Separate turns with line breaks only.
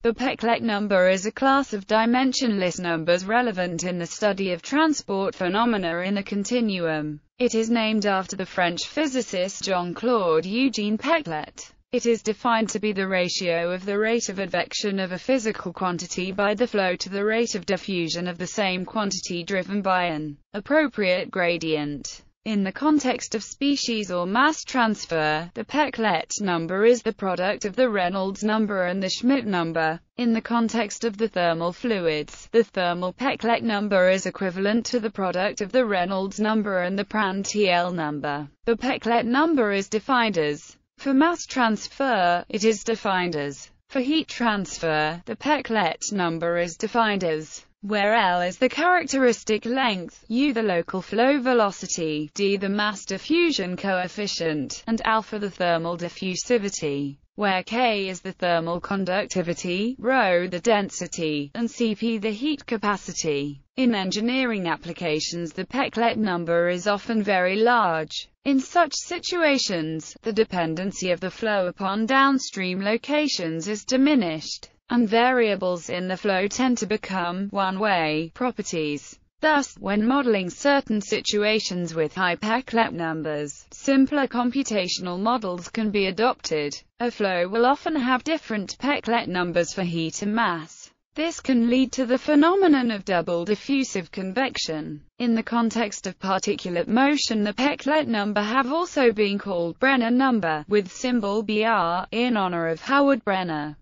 The Peclet number is a class of dimensionless numbers relevant in the study of transport phenomena in a continuum. It is named after the French physicist Jean-Claude Eugene Peclet. It is defined to be the ratio of the rate of advection of a physical quantity by the flow to the rate of diffusion of the same quantity driven by an appropriate gradient. In the context of species or mass transfer, the Peclet number is the product of the Reynolds number and the Schmidt number. In the context of the thermal fluids, the thermal Peclet number is equivalent to the product of the Reynolds number and the Prandtl number. The Peclet number is defined as for mass transfer, it is defined as for heat transfer, the Peclet number is defined as where L is the characteristic length, U the local flow velocity, D the mass diffusion coefficient, and alpha the thermal diffusivity, where K is the thermal conductivity, ρ the density, and Cp the heat capacity. In engineering applications the Peclet number is often very large. In such situations, the dependency of the flow upon downstream locations is diminished and variables in the flow tend to become one-way properties. Thus, when modeling certain situations with high Peclet numbers, simpler computational models can be adopted. A flow will often have different Peclet numbers for heat and mass. This can lead to the phenomenon of double diffusive convection. In the context of particulate motion the Peclet number have also been called Brenner number, with symbol BR, in honor of Howard Brenner.